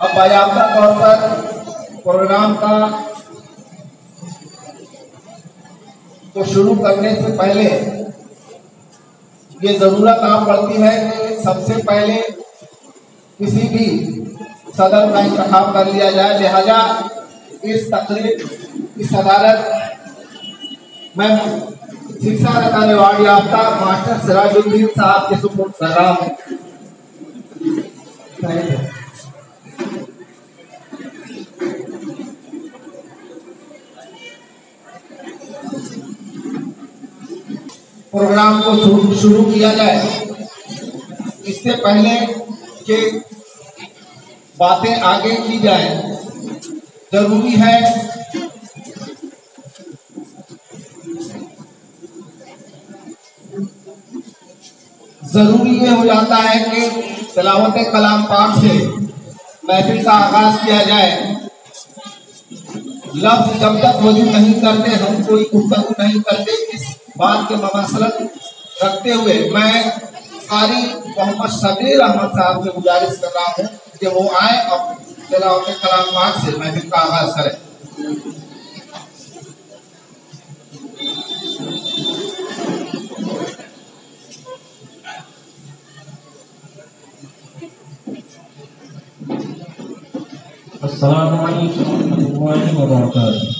अब बायाबता तौर पर प्रोग्राम का को शुरू करने से पहले ये ज़रूरत आप पड़ती है कि सबसे पहले किसी भी सदर का इंतखाब कर लिया जाए। लिहाजा इस तकलीफ़ इस अदालत मैं शिक्षा रखा अवार्ड याफ्ता मास्टर सिराजुद्दीन साहब के सुपुर्द कर रहा हूँ। प्रोग्राम को शुरू किया जाए। इससे पहले कि बातें आगे की जाए, ज़रूरी है ज़रूरी ये हो जाता है कि तलावत कलाम पाक से महफिल का आगाज़ किया जाए। लफ्ज जब तक वज़ू नहीं करते, हम कोई गुफ्तगू नहीं करते, इस बात के ममासलत रखते हुए मैं कारी मोहम्मद शबीर अहमद साहब से गुजारिश कर रहा हूँ कि वो आए और तलावत कलाम पाक से महफिल का आगाज़ करें वालेकुम warahmatullahi wabarakatuh.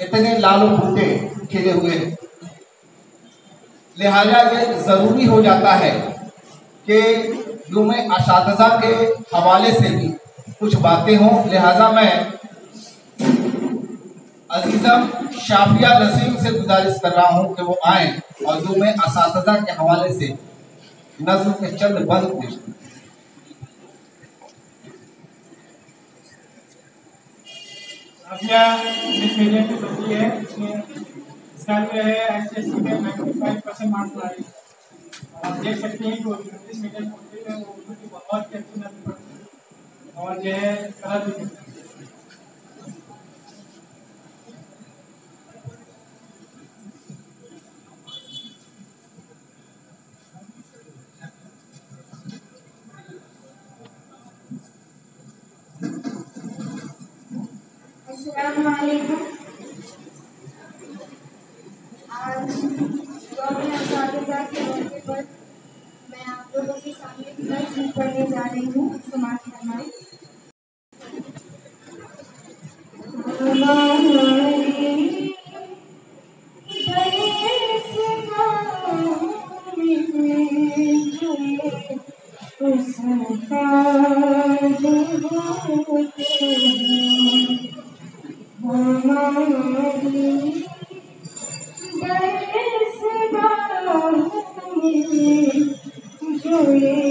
इतने लाल बूटे खिले हुए हैं लिहाजा ये जरूरी हो जाता है कि जो मैं असातजा के हवाले से भी कुछ बातें हों। लिहाजा मैं अजीजम शाफिया नसीम से गुजारिश कर रहा हूँ कि वो आए और जो मैं असातजा के हवाले से नज्म के चंद बंद पेश इस है इसमें इसका जो है एस एस सी में और आप देख सकते हैं कि इंग्लिश मीडियम होती है, वो उर्दू की बहुत ही अच्छी नज़र पड़ती है। और जो है करती के सामने नज्म पढ़ने जा रही हूँ समाज हमारी। में में जो ये